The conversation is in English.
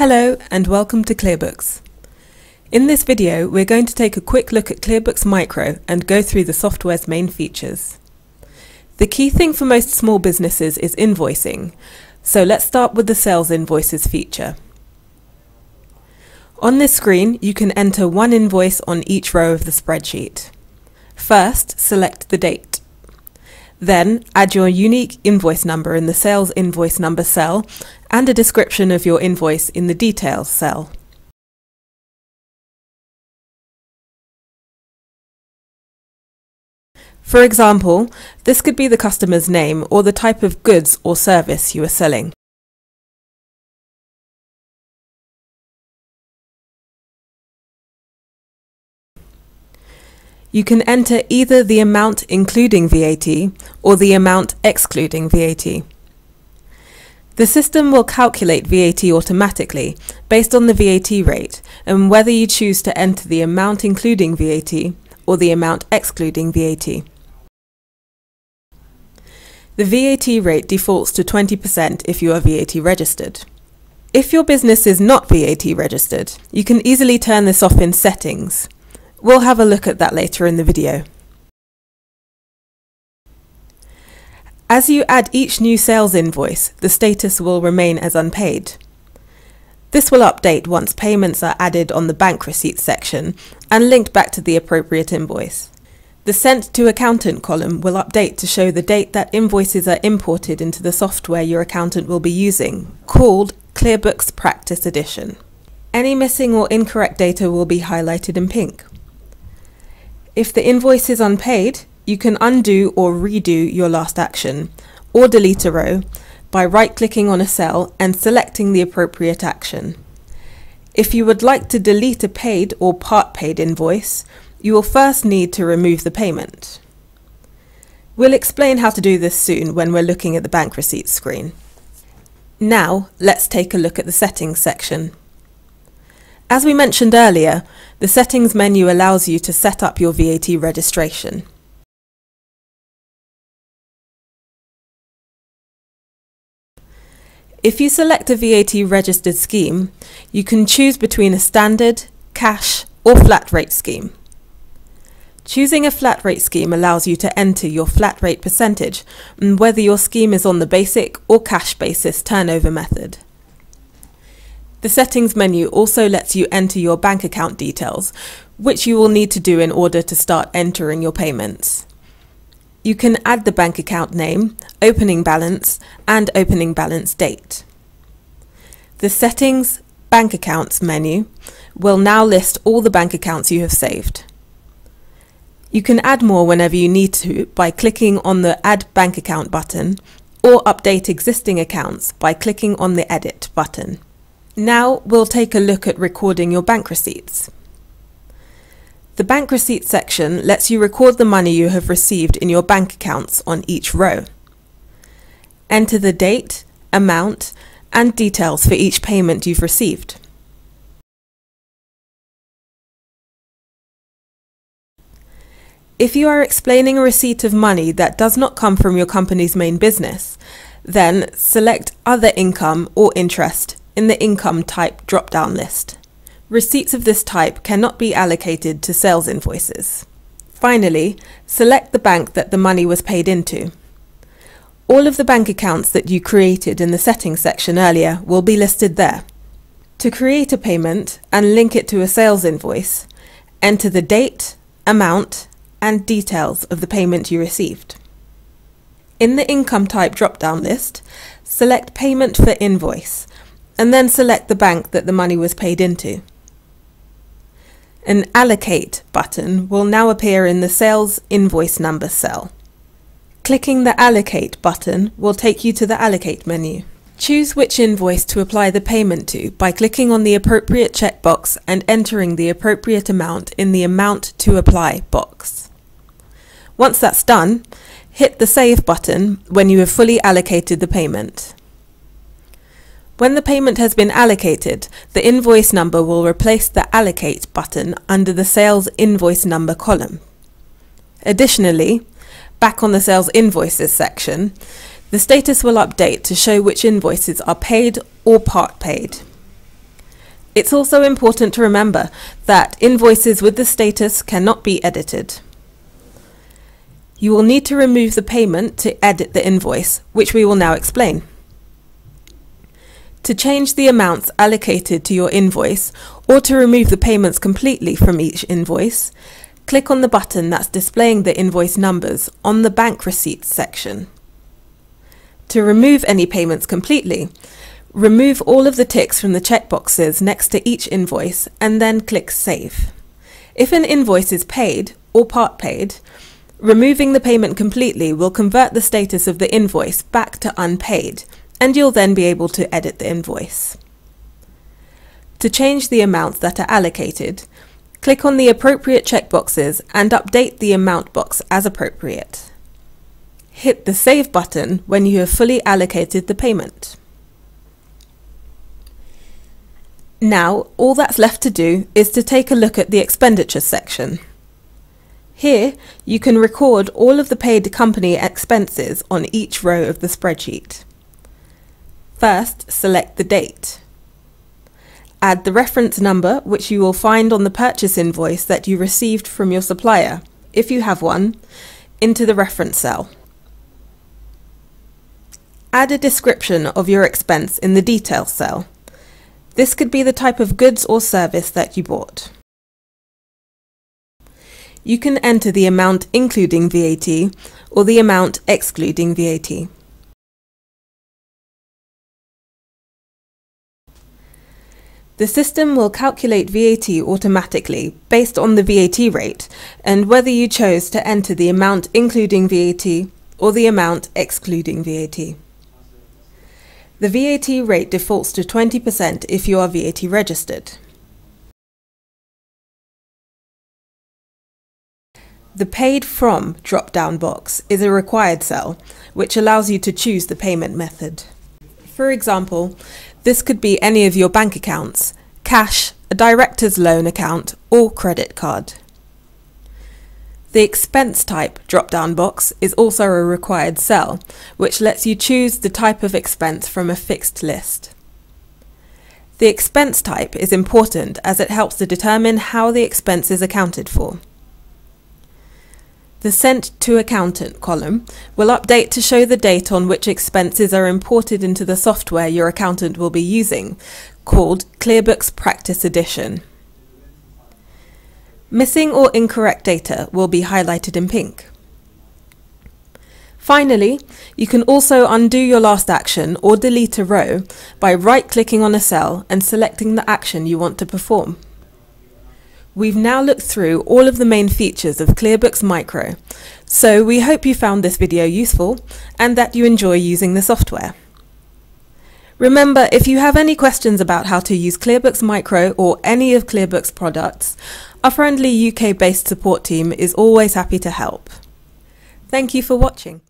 Hello and welcome to ClearBooks. In this video we're going to take a quick look at ClearBooks Micro and go through the software's main features. The key thing for most small businesses is invoicing, so let's start with the sales invoices feature. On this screen you can enter one invoice on each row of the spreadsheet. First, select the date. Then, add your unique invoice number in the sales invoice number cell and a description of your invoice in the details cell. For example, this could be the customer's name or the type of goods or service you are selling. You can enter either the amount including VAT or the amount excluding VAT. The system will calculate VAT automatically based on the VAT rate and whether you choose to enter the amount including VAT or the amount excluding VAT. The VAT rate defaults to 20% if you are VAT registered. If your business is not VAT registered, you can easily turn this off in Settings. We'll have a look at that later in the video. As you add each new sales invoice, the status will remain as unpaid. This will update once payments are added on the bank receipts section and linked back to the appropriate invoice. The Sent to Accountant column will update to show the date that invoices are imported into the software your accountant will be using, called ClearBooks Practice Edition. Any missing or incorrect data will be highlighted in pink. If the invoice is unpaid, you can undo or redo your last action, or delete a row, by right-clicking on a cell and selecting the appropriate action. If you would like to delete a paid or part paid invoice, you will first need to remove the payment. We'll explain how to do this soon when we're looking at the bank receipts screen. Now, let's take a look at the settings section. As we mentioned earlier, the settings menu allows you to set up your VAT registration. If you select a VAT registered scheme, you can choose between a standard, cash or flat rate scheme. Choosing a flat rate scheme allows you to enter your flat rate percentage and whether your scheme is on the basic or cash basis turnover method. The settings menu also lets you enter your bank account details, which you will need to do in order to start entering your payments. You can add the bank account name, opening balance, and opening balance date. The Settings Bank Accounts menu will now list all the bank accounts you have saved. You can add more whenever you need to by clicking on the Add Bank Account button or update existing accounts by clicking on the Edit button. Now we'll take a look at recording your bank receipts. The bank receipt section lets you record the money you have received in your bank accounts on each row. Enter the date, amount, and details for each payment you've received. If you are explaining a receipt of money that does not come from your company's main business, then select Other Income or Interest in the Income Type drop-down list. Receipts of this type cannot be allocated to sales invoices. Finally, select the bank that the money was paid into. All of the bank accounts that you created in the settings section earlier will be listed there. To create a payment and link it to a sales invoice, enter the date, amount, and details of the payment you received. In the income type drop-down list, select Payment for Invoice, and then select the bank that the money was paid into. An Allocate button will now appear in the Sales Invoice Number cell. Clicking the Allocate button will take you to the Allocate menu. Choose which invoice to apply the payment to by clicking on the appropriate checkbox and entering the appropriate amount in the Amount to Apply box. Once that's done, hit the Save button when you have fully allocated the payment. When the payment has been allocated, the invoice number will replace the Allocate button under the Sales Invoice Number column. Additionally, back on the Sales Invoices section, the status will update to show which invoices are paid or part paid. It's also important to remember that invoices with the status cannot be edited. You will need to remove the payment to edit the invoice, which we will now explain. To change the amounts allocated to your invoice or to remove the payments completely from each invoice, click on the button that's displaying the invoice numbers on the bank receipts section. To remove any payments completely, remove all of the ticks from the checkboxes next to each invoice and then click Save. If an invoice is paid or part paid, removing the payment completely will convert the status of the invoice back to unpaid and you'll then be able to edit the invoice. To change the amounts that are allocated, click on the appropriate checkboxes and update the amount box as appropriate. Hit the Save button when you have fully allocated the payment. Now, all that's left to do is to take a look at the expenditure section. Here, you can record all of the paid company expenses on each row of the spreadsheet. First, select the date. Add the reference number, which you will find on the purchase invoice that you received from your supplier, if you have one, into the reference cell. Add a description of your expense in the details cell. This could be the type of goods or service that you bought. You can enter the amount including VAT or the amount excluding VAT. The system will calculate VAT automatically based on the VAT rate and whether you chose to enter the amount including VAT or the amount excluding VAT. The VAT rate defaults to 20% if you are VAT registered. The Paid From drop-down box is a required cell, which allows you to choose the payment method. For example, this could be any of your bank accounts, cash, a director's loan account, or credit card. The expense type drop-down box is also a required cell, which lets you choose the type of expense from a fixed list. The expense type is important as it helps to determine how the expense is accounted for. The Sent to Accountant column will update to show the date on which expenses are imported into the software your accountant will be using, called ClearBooks Practice Edition. Missing or incorrect data will be highlighted in pink. Finally, you can also undo your last action or delete a row by right-clicking on a cell and selecting the action you want to perform. We've now looked through all of the main features of ClearBooks Micro, so we hope you found this video useful and that you enjoy using the software. Remember, if you have any questions about how to use ClearBooks Micro or any of ClearBooks products, our friendly UK-based support team is always happy to help. Thank you for watching.